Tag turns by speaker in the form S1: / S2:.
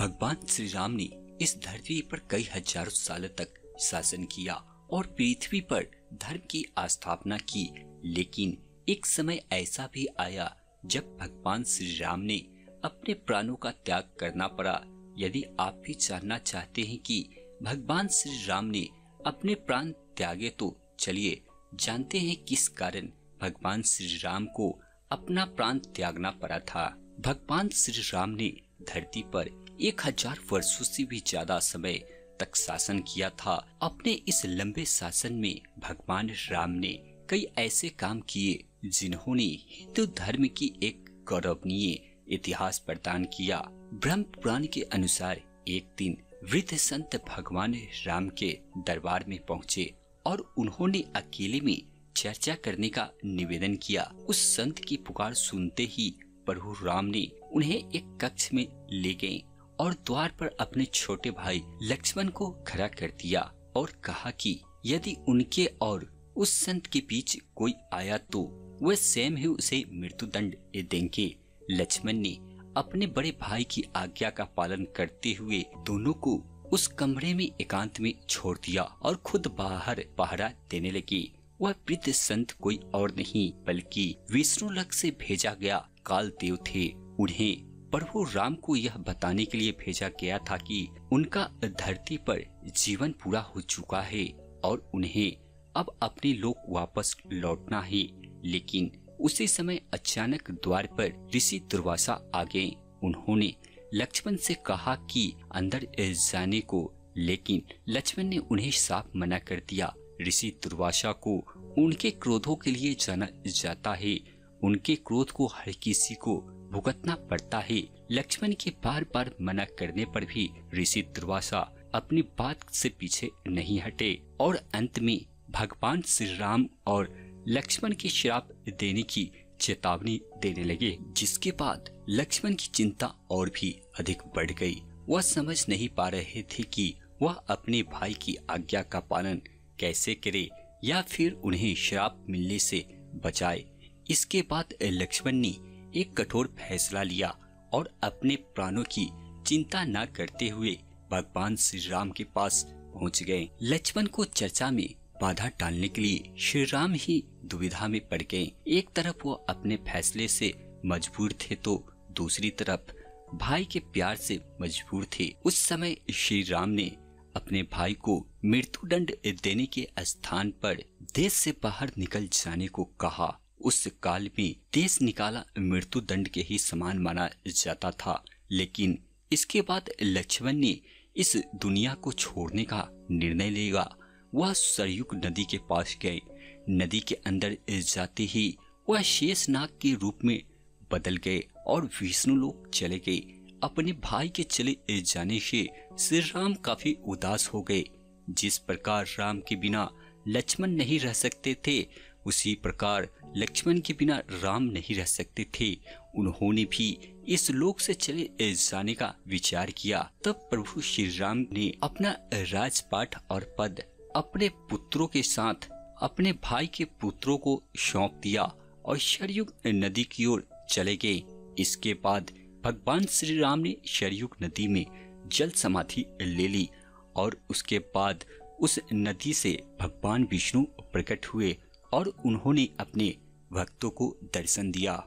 S1: भगवान श्री राम ने इस धरती पर कई हज़ारों सालों तक शासन किया और पृथ्वी पर धर्म की स्थापना की, लेकिन एक समय ऐसा भी आया जब भगवान श्री राम ने अपने प्राणों का त्याग करना पड़ा। यदि आप भी जानना चाहते हैं कि भगवान श्री राम ने अपने प्राण त्यागे तो चलिए, जानते हैं किस कारण भगवान श्री राम को अपना प्राण त्यागना पड़ा था। भगवान श्री राम ने धरती पर एक हज़ार वर्षो से भी ज़्यादा समय तक शासन किया था। अपने इस लंबे शासन में भगवान राम ने कई ऐसे काम किए, जिन्होंने हिंदू धर्म की एक गौरवनीय इतिहास प्रदान किया। ब्रह्म पुराण के अनुसार एक दिन वृद्ध संत भगवान राम के दरबार में पहुँचे और उन्होंने अकेले में चर्चा करने का निवेदन किया। उस संत की पुकार सुनते ही प्रभु राम ने उन्हें एक कक्ष में ले गए। और द्वार पर अपने छोटे भाई लक्ष्मण को खड़ा कर दिया और कहा कि यदि उनके और उस संत के बीच कोई आया तो वह स्वयं ही उसे मृत्यु दंड देंगे। लक्ष्मण ने अपने बड़े भाई की आज्ञा का पालन करते हुए दोनों को उस कमरे में एकांत में छोड़ दिया और खुद बाहर पहरा देने लगी। वह वृद्ध संत कोई और नहीं, बल्कि विष्णु लग से भेजा गया काल देव थे। उन्हें प्रभु राम को यह बताने के लिए भेजा गया था कि उनका धरती पर जीवन पूरा हो चुका है और उन्हें अब अपने लोग वापस लौटना है। लेकिन उसी समय अचानक द्वार पर ऋषि दुर्वासा आ गए। उन्होंने लक्ष्मण से कहा कि अंदर जाने को, लेकिन लक्ष्मण ने उन्हें साफ़ मना कर दिया। ऋषि दुर्वासा को उनके क्रोधों के लिए जाना जाता है। उनके क्रोध को हर किसी को भुगतना पड़ता है लक्ष्मण के बार बार मना करने पर भी ऋषि दुर्वासा अपनी बात से पीछे नहीं हटे और अंत में भगवान श्री राम और लक्ष्मण के श्राप देने की चेतावनी देने लगे, जिसके बाद लक्ष्मण की चिंता और भी अधिक बढ़ गई। वह समझ नहीं पा रहे थे कि वह अपने भाई की आज्ञा का पालन कैसे करे या फिर उन्हें श्राप मिलने से बचाए। इसके बाद लक्ष्मण ने एक कठोर फैसला लिया और अपने प्राणों की चिंता न करते हुए भगवान श्री राम के पास पहुँच गए। लक्ष्मण को चर्चा में बाधा डालने के लिए श्री राम ही दुविधा में पड़ गए। एक तरफ़ वो अपने फैसले से मजबूर थे तो दूसरी तरफ़ भाई के प्यार से मजबूर थे। उस समय श्री राम ने अपने भाई को मृत्यु दंड देने के स्थान पर देश से बाहर निकल जाने को कहा। उस काल में देश निकाला मृत्यु दंड के ही समान माना जाता था। लेकिन इसके बाद लक्ष्मण ने इस दुनिया को छोड़ने का निर्णय लेगा वह सरयुग नदी के पास गए। नदी के अंदर जाते ही वह शेष नाग के रूप में बदल गए और विष्णु लोग चले गए। अपने भाई के चले जाने से श्री राम काफ़ी उदास हो गए। जिस प्रकार राम के बिना लक्ष्मण नहीं रह सकते थे, उसी प्रकार लक्ष्मण के बिना राम नहीं रह सकते थे। उन्होंने भी इस लोक से चले जाने का विचार किया। तब प्रभु श्री राम ने अपना राजपाठ और पद अपने पुत्रों के साथ अपने भाई के पुत्रों को सौंप दिया और शरयुग नदी की ओर चले गए। इसके बाद भगवान श्री राम ने शरयुग नदी में जल समाधि ले ली और उसके बाद उस नदी से भगवान विष्णु प्रकट हुए और उन्होंने अपने भक्तों को दर्शन दिया।